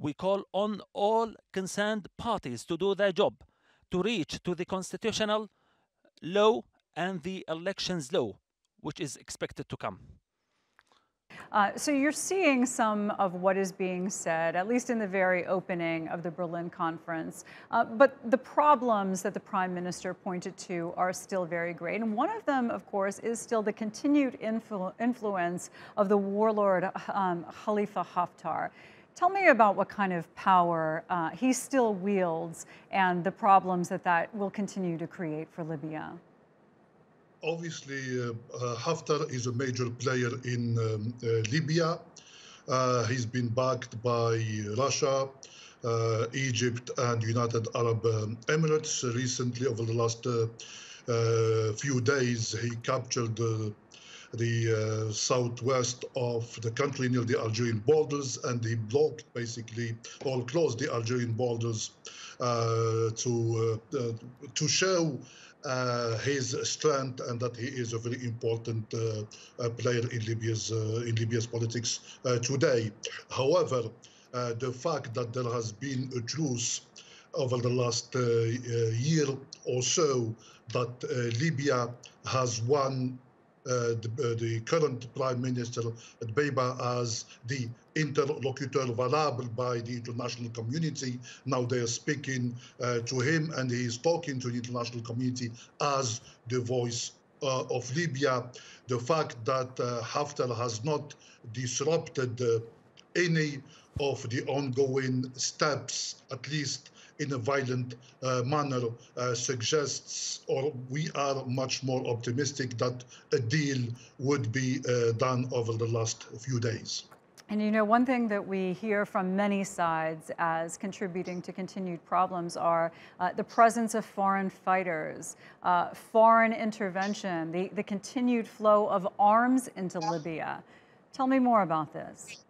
We call on all concerned parties to do their job, to reach to the constitutional law and the elections law, which is expected to come. Uh, so you're seeing some of what is being said, at least in the very opening of the Berlin conference. Uh, but the problems that the prime minister pointed to are still very great. And one of them, of course, is still the continued influ influence of the warlord um, Khalifa Haftar. Tell me about what kind of power uh, he still wields and the problems that that will continue to create for Libya obviously, uh, uh, Haftar is a major player in um, uh, Libya. Uh, he's been backed by Russia, Egypt, and United Arab um, Emirates. Recently, over the last few days, he captured the the southwest of the country near the Algerian borders, and he blocked basically or closed the Algerian borders to to show uh, his strength and that he is a very important uh, uh player in Libya's uh, in Libya's politics uh, today. However, the fact that there has been a truce over the last year or so that Libya has won uh, the, uh, the, current Prime Minister Dbeiba as the interlocutor variable by the international community. Now they are speaking uh, to him and he is talking to the international community as the voice uh, of Libya. The fact that uh, Haftar has not disrupted uh, any of the ongoing steps, at least in a violent uh, manner uh, suggests, or we are much more optimistic that a deal would be uh, done over the last few days. And you know, one thing that we hear from many sides as contributing to continued problems are uh, the presence of foreign fighters, uh, foreign intervention, the, the continued flow of arms into Libya. Tell me more about this.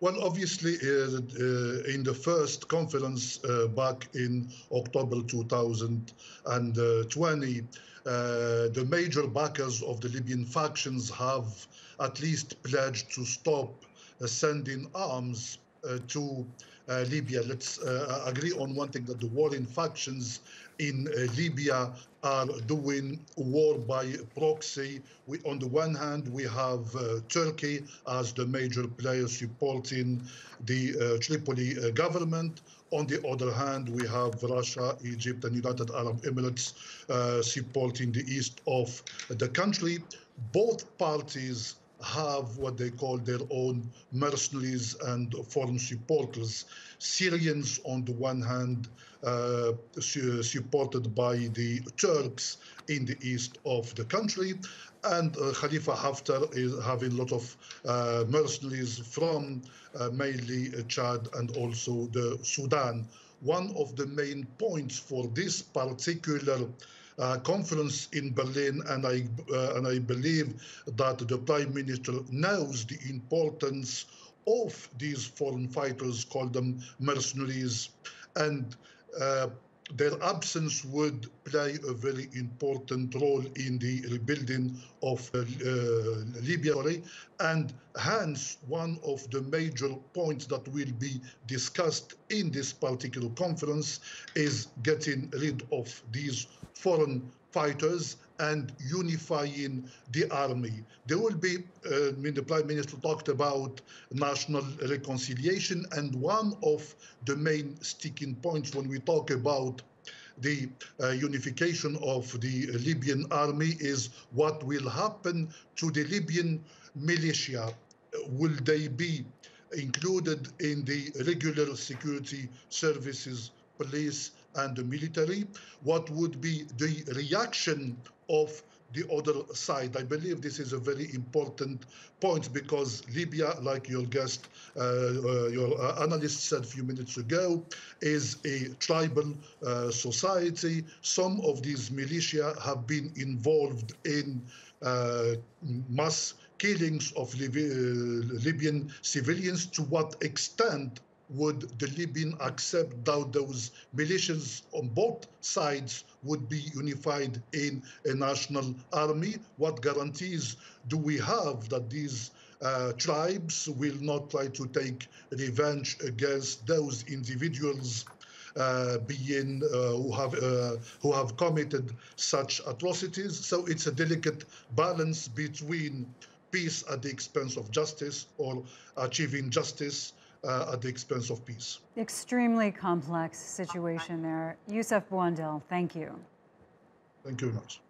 Well, obviously, uh, uh, in the first conference uh, back in October 2020, uh, the major backers of the Libyan factions have at least pledged to stop uh, sending arms to Libya. Let's agree on one thing that the warring factions in Libya are doing war by proxy. We, on the one hand, we have uh, Turkey as the major player supporting the uh, Tripoli uh, government. On the other hand, we have Russia, Egypt, and United Arab Emirates uh, supporting the east of the country. Both parties have what they call their own mercenaries and foreign supporters. Syrians, on the one hand, uh, su supported by the Turks in the east of the country, and uh, Khalifa Haftar is having a lot of uh, mercenaries from uh, mainly Chad and also the Sudan. One of the main points for this particular conference in Berlin, and I uh, and I believe that the prime minister knows the importance of these foreign fighters, call them mercenaries, and uh, their absence would play a very important role in the rebuilding of uh, uh, Libya. And hence, one of the major points that will be discussed in this particular conference is getting rid of these foreign fighters and unifying the army. There will be, uh, I mean, the Prime Minister talked about national reconciliation, and one of the main sticking points when we talk about the uh, unification of the Libyan army is what will happen to the Libyan militia. Will they be included in the regular security services, police, and the military, what would be the reaction of the other side. I believe this is a very important point because Libya, like your guest, uh, uh, your uh, analyst said a few minutes ago, is a tribal uh, society. Some of these militia have been involved in uh, mass killings of uh, Libyan civilians. To what extent would the Libyan accept that those militias on both sides would be unified in a national army? What guarantees do we have that these uh, tribes will not try to take revenge against those individuals uh, being uh, who have uh, who have committed such atrocities. So it's a delicate balance between peace at the expense of justice or achieving justice uh, at the expense of peace. Extremely complex situation there. Youcef Bouandel, thank you. Thank you very much.